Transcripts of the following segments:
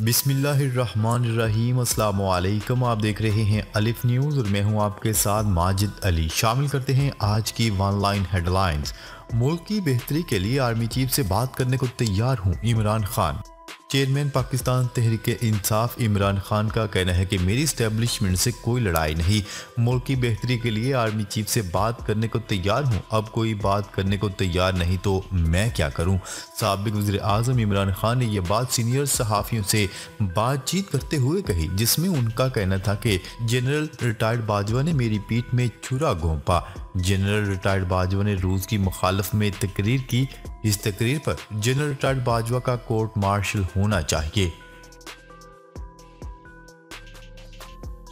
बिस्मिल्लाहिर्रहमानिर्रहीम अल्लाम आप देख रहे हैं अलिफ न्यूज़ और मैं हूँ आपके साथ माजिद अली। शामिल करते हैं आज की वन लाइन हेडलाइंस मुल्क की बेहतरी के लिए आर्मी चीफ से बात करने को तैयार हूँ इमरान खान। चेयरमैन पाकिस्तान तहरीक इंसाफ इमरान खान का कहना है कि मेरी स्टैब्लिशमेंट से कोई लड़ाई नहीं। मुल्क की बेहतरी के लिए आर्मी चीफ से बात करने को तैयार हूँ। अब कोई बात करने को तैयार नहीं तो मैं क्या करूँ? सबक वजी अजम इमरान खान ने यह बात सीनियर सहाफ़ियों से बातचीत करते हुए कही, जिसमें उनका कहना था कि जनरल रिटायर्ड बाजवा ने मेरी पीठ में छुरा घोंपा। जनरल रिटायर्ड बाजवा ने रूस की मुखालफ में तकरीर की इस तकरीर पर जनरल रिटायर्ड बाजवा का कोर्ट मार्शल होना चाहिए।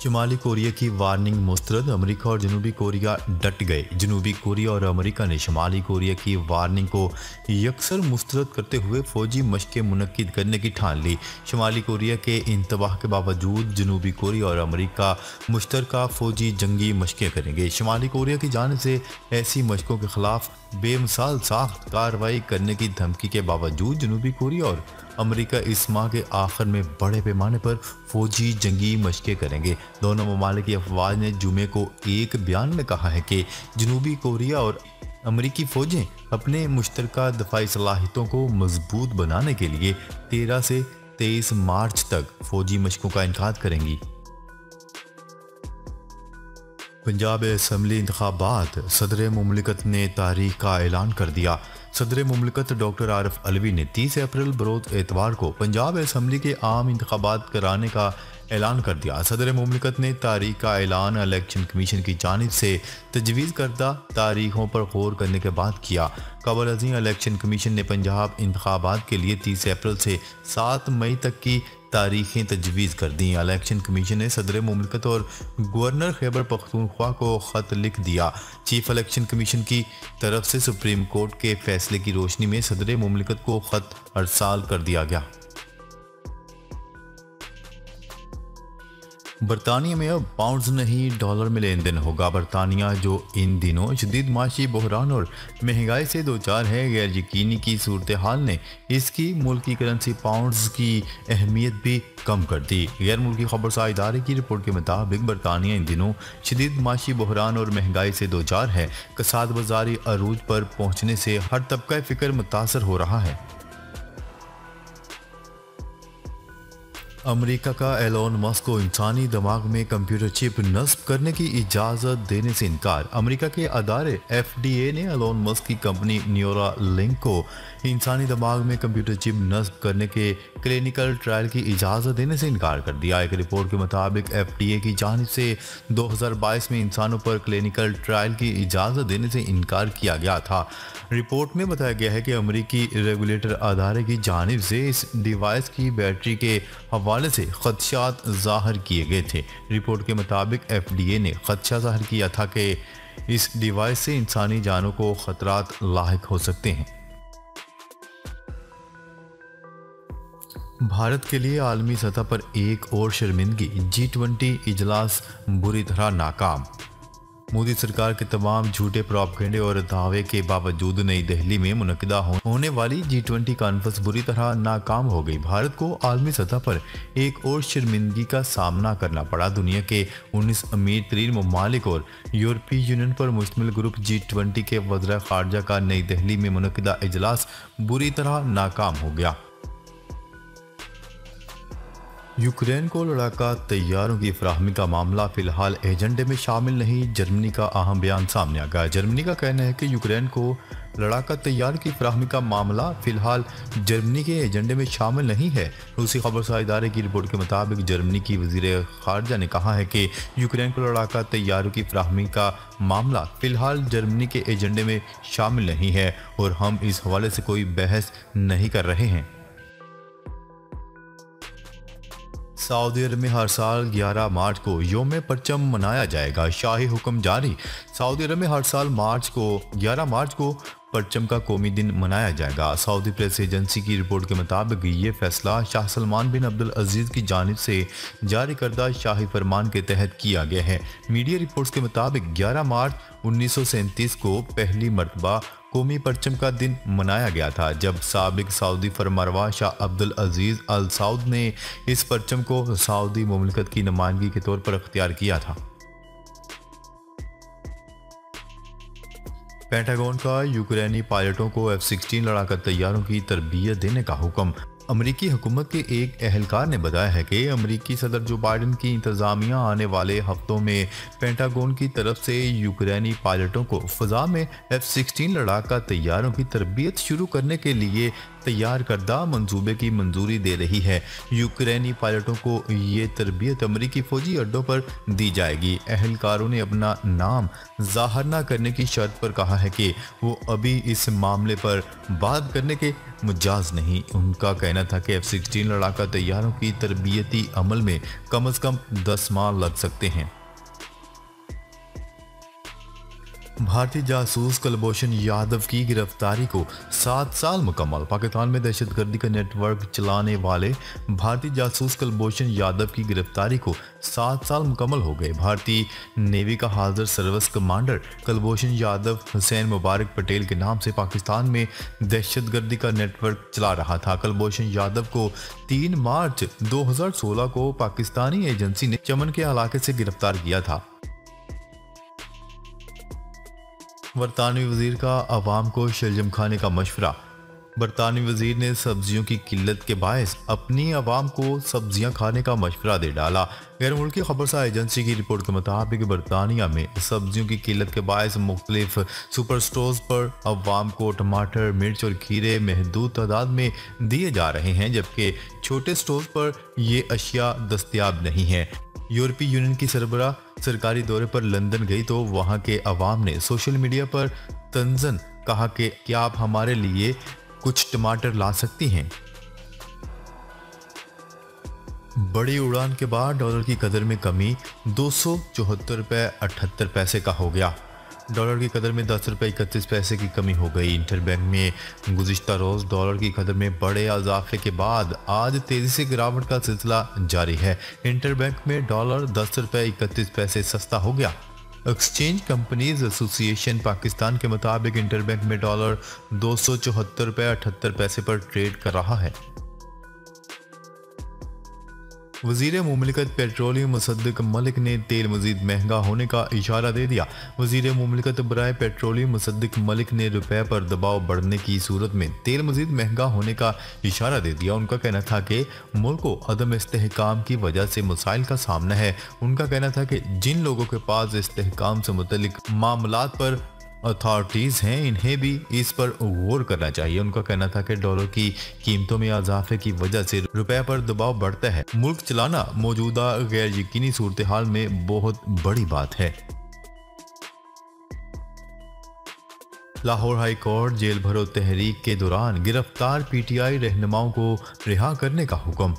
शुमाली कोरिया की वार्निंग मुस्तरद, अमेरिका और जनूबी कोरिया डट गए। जनूबी कोरिया और अमेरिका ने शुमाली कोरिया की वार्निंग को यकसर मुस्तरद करते हुए फौजी मशक़ें मुनद करने की ठान ली। शुमाली कोरिया के इंतबाह के बावजूद जनूबी कोरिया और अमेरिका मुश्तर फौजी जंगी मशक़ें करेंगे। शुमाली कोरिया की जानब से ऐसी मशक़ों के खिलाफ बेमिसाल साख्त कार्रवाई करने की धमकी के बावजूद जनूबी कोरिया और अमेरिका इस माह के आखिर में बड़े पैमाने पर फौजी जंगी मशक़ें करेंगे। दोनों ममालिक की अफवाज ने जुमे को एक बयान में कहा है कि जनूबी कोरिया और अमरीकी फ़ौजें अपने मुश्तर दफाई सलाहितों को मज़बूत बनाने के लिए तेरह से तेईस मार्च तक फौजी मशकों का इनका करेंगी। पंजाब असम्बली इंतबात सदर ममलिकत ने तारीख का ऐलान कर दिया। सदर ममलिकत डॉक्टर आरफ अलवी ने तीस अप्रैल बरोज एतवार को पंजाब असम्बली के आम इंतबात कराने का ऐलान कर दिया। सदर ममलिकत ने तारीख का ऐलान इलेक्शन कमीशन की जानब से तजवीज़ करदा तारीखों पर गौर करने के बाद किया। कबल अजी इलेक्शन कमीशन ने पंजाब इंतबात के लिए तीस अप्रैल से सात मई तक की तारीखें तजवीज़ कर दी। इलेक्शन कमीशन ने सदर ममलिकत और गवर्नर खैबर पख्तूनख्वा को ख़त लिख दिया। चीफ इलेक्शन कमीशन की तरफ़ से सुप्रीम कोर्ट के फैसले की रोशनी में सदर ममलिकत को ख़त अरसाल कर दिया गया। बरतानिया में अब पाउंड नहीं डॉलर में लेन देन होगा। बरतानिया, जो इन दिनों शदीद माशी बहरान और महँगाई से दो चार है, गैर यकीनी की सूरत हाल ने इसकी मुल्की करेंसी पाउंड्स की अहमियत भी कम कर दी। गैर मुल्की खबर इदारे की रिपोर्ट के मुताबिक बरतानिया इन दिनों शदीद माशी बहरान और महँगाई से दो चार है। कसाद बाजारी अरूज पर पहुँचने से हर तबका फ़िक्र मुतासर हो रहा है। अमेरिका का एलोन मस्क को इंसानी दिमाग में कंप्यूटर चिप नस्ब करने की इजाज़त देने से इनकार। अमेरिका के अदारे एफडीए ने एलोन मस्क की कंपनी न्यूरा लिंक को इंसानी दिमाग में कंप्यूटर चिप नस्ब करने के क्लिनिकल ट्रायल की इजाज़त देने से इनकार कर दिया। एक रिपोर्ट के मुताबिक एफडीए की जानब से 2022 में इंसानों पर क्लिनिकल ट्रायल की इजाज़त देने से इनकार किया गया था। रिपोर्ट में बताया गया है कि अमरीकी रेगुलेटर अदारे की जानब से इस डिवाइस की बैटरी के हवाले से खदशात ज़ाहिर किए गए थे। रिपोर्ट के मुताबिक एफ़ डी ए ने खदशा ज़ाहिर किया था कि इस डिवाइस से इंसानी जानों को ख़तरात लाक हो सकते हैं। भारत के लिए आलमी सतह पर एक और शर्मिंदगी जी ट्वेंटी इजलास बुरी तरह नाकाम। मोदी सरकार के तमाम झूठे प्रॉपगेंडे और दावे के बावजूद नई दिल्ली में मुनदा होने वाली जी ट्वेंटी कॉन्फ्रेंस बुरी तरह नाकाम हो गई। भारत को आलमी सतह पर एक और शर्मिंदगी का सामना करना पड़ा। दुनिया के 19 अमीर तरीन ममालिक और यूरोपीय यूनियन पर मुश्तमिल ग्रुप जी ट्वेंटी के वज्र खारजा का नई दिल्ली में मुनदा इजलास बुरी तरह नाकाम हो गया। यूक्रेन को लड़ाका तैयारों की फ्राहमी का मामला फ़िलहाल एजेंडे में शामिल नहीं, जर्मनी का अहम बयान सामने आ गया जर्मनी का कहना है कि यूक्रेन को लड़ाका तैयार की फ्राहमी का मामला फ़िलहाल जर्मनी के एजेंडे में शामिल नहीं है। रूसी खबर इदारे की रिपोर्ट के मुताबिक जर्मनी की वज़ीर खारजा ने कहा है कि यूक्रेन को लड़ाका तैयारों की फ्राहमी का मामला फ़िलहाल जर्मनी के एजेंडे में शामिल नहीं है और हम इस हवाले से कोई बहस नहीं कर रहे हैं। सऊदी अरब में हर साल 11 मार्च को योम परचम मनाया जाएगा। शाही हुक्म जारी। सऊदी अरब में हर साल मार्च को 11 मार्च को परचम का कौमी दिन मनाया जाएगा। सऊदी प्रेस एजेंसी की रिपोर्ट के मुताबिक ये फैसला शाह सलमान बिन अब्दुल अज़ीज़ की जानब से जारी करदा शाही फरमान के तहत किया गया है। मीडिया रिपोर्ट्स के मुताबिक 11 मार्च उन्नीस सौ सैंतीस को पहली मरतबा कौमी परचम का दिन मनाया गया था, जब सबक Saudi फरमारवा Shah Abdul Aziz Al Saud ने इस परचम को सऊदी ममलकत की नुमाइंदगी के तौर पर अख्तियार किया था। पेंटागन का यूक्रेनी पायलटों को एफ़ सिक्सटीन लड़ाकर तैयारों की तरबियत देने का हुक्म अमरीकी हुकूमत के एक अहलकार ने बताया है कि अमरीकी सदर जो बाइडन की इंतजामिया आने वाले हफ्तों में पेंटागोन की तरफ़ से यूक्रेनी पायलटों को फजा में एफ़ सिक्सटीन लड़ाका तैयारों की तरबियत शुरू करने के लिए तैयार करदा मंसूबे की मंजूरी दे रही है। यूक्रेनी पायलटों को ये तरबियत अमरीकी फौजी अड्डों पर दी जाएगी। अहलकारों ने अपना नाम ज़ाहिर न करने की शर्त पर कहा है कि वो अभी इस मामले पर बात करने के मुजाज नहीं। उनका कहना था कि एफ़ सिक्सटीन लड़ाका तैयारों की तरबियती अमल में कम अज़ कम दस माह लग सकते हैं। भारतीय जासूस कुलभूषण यादव की गिरफ्तारी को सात साल मुकम्मल। पाकिस्तान में दहशतगर्दी का नेटवर्क चलाने वाले भारतीय जासूस कुलभूषण यादव की गिरफ्तारी को सात साल मुकम्मल हो गए। भारतीय नेवी का हाजिर सर्विस कमांडर कुलभूषण यादव हुसैन मुबारक पटेल के नाम से पाकिस्तान में दहशतगर्दी का नेटवर्क चला रहा था। कुलभूषण यादव को तीन मार्च 2016 को पाकिस्तानी एजेंसी ने चमन के इलाके से गिरफ़्तार किया था। बरतानवी वज़ीर का अवाम को शलजम खाने का मशवरा। बरतानवी वज़ीर ने सब्जियों की किल्लत के बायस अपनी आवाम को सब्ज़ियाँ खाने का मशवरा दे डाला। गैर मुल्की खबरसा एजेंसी की रिपोर्ट के मुताबिक बरतानिया में सब्जियों की किल्लत के बायस मुख्तलिफ़ सुपर स्टोर्स पर अवाम को टमाटर, मिर्च और खीरे महदूद तादाद में दिए जा रहे हैं, जबकि छोटे स्टोर पर ये अशिया दस्तियाब नहीं है। यूरोपीय यूनियन की सरबरा सरकारी दौरे पर लंदन गई तो वहाँ के अवाम ने सोशल मीडिया पर तंजन कहा कि क्या आप हमारे लिए कुछ टमाटर ला सकती हैं? बड़ी उड़ान के बाद डॉलर की कदर में कमी दो सौ चौहत्तर रुपये अठहत्तर पैसे का हो गया। डॉलर की कदर में दस रुपये इकतीस पैसे की कमी हो गई। इंटरबैंक में गुजशत रोज़ डॉलर की कदर में बड़े इजाफे के बाद आज तेज़ी से गिरावट का सिलसिला जारी है। इंटरबैंक में डॉलर दस रुपये इकतीस पैसे सस्ता हो गया। एक्सचेंज कंपनीज़ एसोसिएशन पाकिस्तान के मुताबिक इंटरबैंक में डॉलर दो सौ चौहत्तर रुपये अठहत्तर पैसे पर ट्रेड कर रहा है। वज़ीर ममलिकत पेट्रोलियम मुसद्दिक मलिक ने तेल मजीद महँगा होने का इशारा दे दिया। वज़ीर ममलिकत बरए पेट्रोलियम मुसद्दिक मलिक ने रुपये पर दबाव बढ़ने की सूरत में तेल मजीद महँगा होने का इशारा दे दिया। उनका कहना था कि मुल्क को अदम इस्तेकाम की वजह से मसाइल का सामना है। उनका कहना था कि जिन लोगों के पास इस्तेकाम से मुतलिक मामला पर अथॉरिटीज़ हैं, इन्हें भी इस पर गौर करना चाहिए। उनका कहना था कि डॉलर की कीमतों में इजाफे की वजह से रुपए पर दबाव बढ़ता है। मुल्क चलाना मौजूदा गैर यकीनी सूरत हाल में बहुत बड़ी बात है। लाहौर हाई कोर्ट जेल भरो तहरीक के दौरान गिरफ़्तार पीटीआई रहनुमाओं को रिहा करने का हुक्म।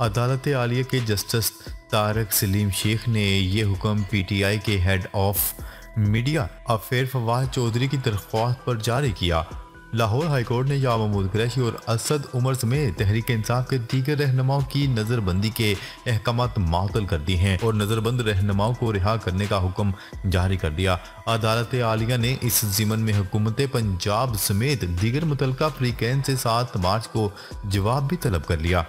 अदालत आलिया के जस्टिस तारक सलीम शेख ने यह हुक्म पीटीआई के head of media affair Fawad Chaudhry की दरख्वास्त पर जारी किया। लाहौर हाईकोर्ट ने या महमूद कुरैशी और असद उमर समेत तहरीक इंसाफ के दीगर रहनुमाओं की नज़रबंदी के अहकाम मअतल कर दिए हैं और नज़रबंद रहनुमाओं को रिहा करने का हुक्म जारी कर दिया। अदालत आलिया ने इस जिमन में हुकूमत पंजाब समेत दीगर मुतल फ्रीकैन से सात मार्च को जवाब भी तलब कर लिया।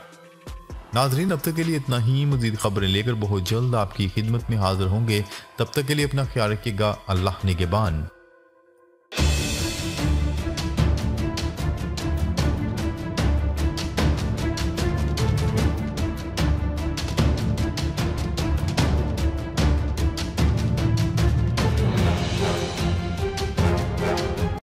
नाजरीन, अब तक के लिए इतना ही। मजीद खबरें लेकर बहुत जल्द आपकी खिदमत में हाजिर होंगे। तब तक के लिए अपना ख्याल रखिएगा। अल्लाह निगेबान